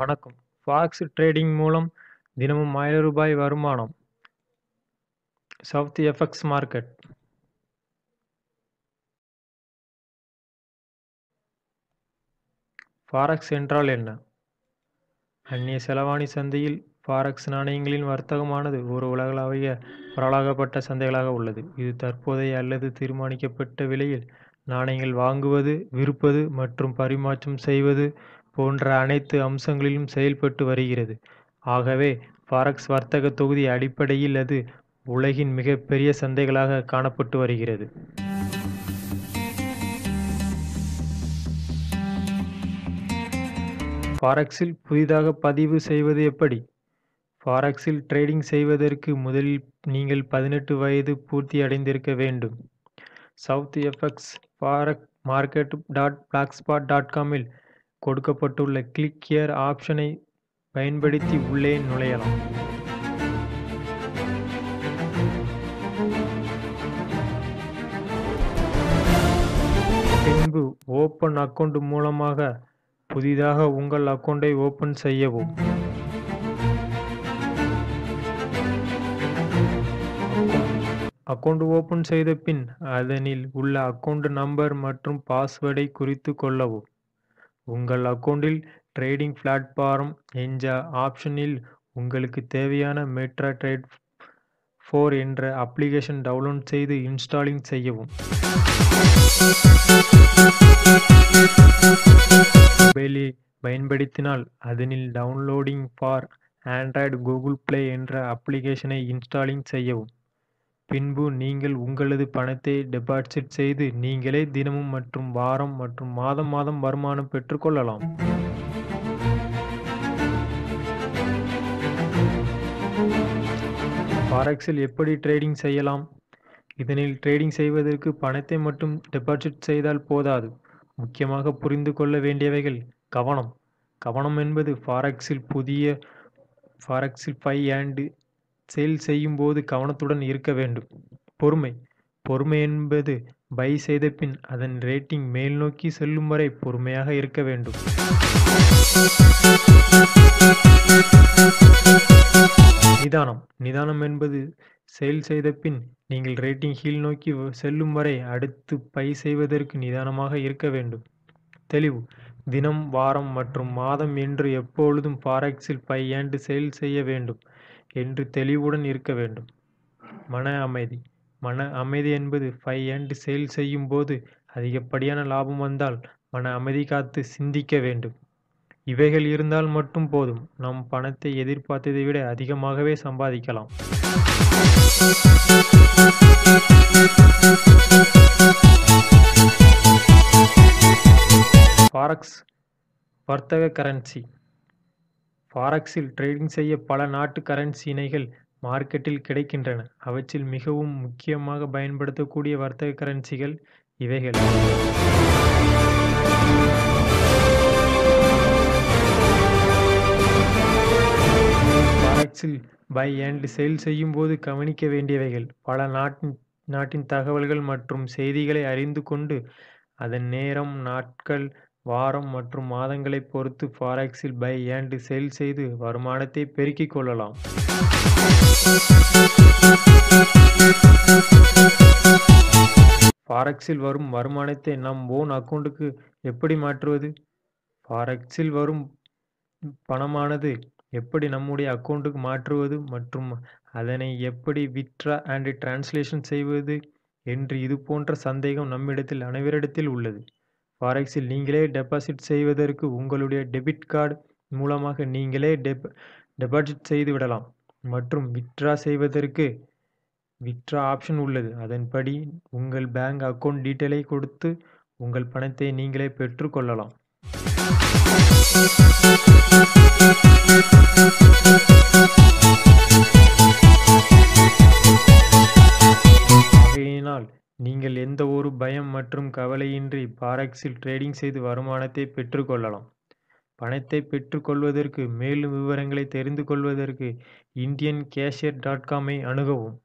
வணக்கம். Fox trading மூலம் தினமும் ஆயிரம் ரூபாய் வருமானம். சவுத் எஃப்எக்ஸ் மார்க்கெட் ஃபாரக்ஸ் என்றால் என்ன? அந்நிய செலவாணி சந்தையில் ஃபாரக்ஸ் நாணயங்களின் வர்த்தகமானது ஒரு உலகளாவிய பரலாகப்பட்ட சந்தைகளாக உள்ளது. இது தற்போதைய அல்லது தீர்மானிக்கப்பட்ட விலையில் நாணயங்கள் வாங்குவது விற்பது மற்றும் பரிமாற்றம் செய்வது போன்ற அனைத்து அம்சங்களிலும் செயல்பட்டு வருகிறது. ஆகவே ஃபாரக்ஸ் வர்த்தக தொகுதி அடிப்படையில் அது உலகின் மிகப்பெரிய சந்தைகளாக காணப்பட்டு வருகிறது. ஃபாரெக்ஸில் புதிதாக பதிவு செய்வது எப்படி? ஃபாரெக்ஸில் ட்ரேடிங் செய்வதற்கு முதலில் நீங்கள் பதினெட்டு வயது பூர்த்தி அடைந்திருக்க வேண்டும். South FX forex market dot blogspot dot காமில் கொடுக்கப்பட்டுள்ள கிளிக் ஹியர் ஆப்ஷனை பயன்படுத்தி உள்ளே நுழையலாம். பின்பு ஓப்பன் அக்கவுண்ட் மூலமாக புதிதாக உங்கள் அக்கௌண்டை ஓப்பன் செய்யவும். அக்கௌண்ட் ஓப்பன் செய்த பின் அதனில் உள்ள அக்கவுண்ட் நம்பர் மற்றும் பாஸ்வேர்டை குறித்து கொள்ளவும். உங்கள் அக்கவுண்டில் ட்ரேடிங் பிளாட்ஃபார்ம் என்ற ஆப்ஷனில் உங்களுக்கு தேவையான மெட்ரா ட்ரேட் ஃபோர் என்ற அப்ளிகேஷன் டவுன்லோட் செய்து இன்ஸ்டாலிங் செய்யவும். மொபைலை பயன்படுத்தினால் அதனில் downloading for Android Google play என்ற அப்ளிகேஷனை இன்ஸ்டாலிங் செய்யவும். பின்பு நீங்கள் உங்களது பணத்தை டெபாசிட் செய்து நீங்களே தினமும் மற்றும் வாரம் மற்றும் மாதம் மாதம் வருமானம் பெற்றுக்கொள்ளலாம் ஃபாரெக்ஸில் எப்படி ட்ரேடிங் செய்யலாம்? இதனில் ட்ரேடிங் செய்வதற்கு பணத்தை மட்டும் டெபாசிட் செய்தால் போதாது. முக்கியமாக புரிந்து கொள்ள வேண்டியவைகள் கவனம். கவனம் என்பது ஃபாரெக்ஸில் புதிய ஃபாரெக்ஸில் ஃபை அண்டு சேல் செய்யும்போது கவனத்துடன் இருக்க வேண்டும். பொறுமை. பொறுமை என்பது பை செய்த பின் அதன் ரேட்டிங் மேல் நோக்கி செல்லும் வரை பொறுமையாக இருக்க வேண்டும். நிதானம். நிதானம் என்பது செயல் செய்த பின் நீங்கள் ரேட்டிங் கீழ் நோக்கி செல்லும் வரை அடுத்து பை செய்வதற்கு நிதானமாக இருக்க வேண்டும். தெளிவு. தினம் வாரம் மற்றும் மாதம் என்று எப்பொழுதும் ஃபாரெக்ஸில் பை ஆண்டு சேல் செய்ய வேண்டும். என்று தெளிவுடன் இருக்க வேண்டும். மன அமைதி. மன அமைதி என்பது ஃபை அண்ட் சேல் செய்யும் போது அதிகப்படியான லாபம் வந்தால் மன அமைதி காத்து சிந்திக்க வேண்டும். இவைகள் இருந்தால் மட்டும் போதும். நம் பணத்தை எதிர்பார்த்ததை விட அதிகமாகவே சம்பாதிக்கலாம். ஃபாரக்ஸ் வர்த்தக கரன்சி ஃபாரக்ஸில் ட்ரேடிங் செய்ய பல நாட்டு கரன்சி இணைகள் மார்க்கெட்டில் கிடைக்கின்றன. அவற்றில் மிகவும் முக்கியமாக பயன்படுத்தக்கூடிய வர்த்தக கரன்சிகள் இவைகள். ஃபாரக்ஸில் பை அண்ட் சேல் செய்யும் போது கவனிக்க வேண்டியவைகள். பல நாட்டின் நாட்டின் தகவல்கள் மற்றும் செய்திகளை அறிந்து கொண்டு அதன் நேரம் நாட்கள் வாரம் மற்றும் மாதங்களை பொறுத்து ஃபாரெக்ஸில் பை அண்ட் சேல் செய்து வருமானத்தை பெருக்கிக் கொள்ளலாம். ஃபாரெக்ஸில் வரும் வருமானத்தை நம் ஓன் அக்கௌண்ட்டுக்கு எப்படி மாற்றுவது? ஃபாரெக்ஸில் வரும் பணமானது எப்படி நம்முடைய அக்கௌண்ட்டுக்கு மாற்றுவது மற்றும் அதனை எப்படி விட்ரா அண்ட் டிரான்ஸ்லேஷன் செய்வது என்று இது போன்ற சந்தேகம் நம்மிடத்தில் அனைவரிடத்தில் உள்ளது. ஃபாரெக்ஸில் நீங்களே டெபாசிட் செய்வதற்கு உங்களுடைய டெபிட் கார்டு மூலமாக நீங்களே டெப் டெபாசிட் செய்து விடலாம். மற்றும் விட்ரா செய்வதற்கு விட்ரா ஆப்ஷன் உள்ளது. அதன்படி உங்கள் பேங்க் அக்கவுண்ட் டீட்டெயிலை கொடுத்து உங்கள் பணத்தை நீங்களே பெற்றுக்கொள்ளலாம் ஆகையினால் நீங்கள் எந்த ஒரு பயம் மற்றும் கவலையின்றி பாரெக்ஸில் ட்ரேடிங் செய்து வருமானத்தை பெற்றுக்கொள்ளலாம். பணத்தை பெற்றுக்கொள்வதற்கு மேலும் விவரங்களை தெரிந்து கொள்வதற்கு இந்தியன் கேஷியர் டாட் காமை அணுகவும்.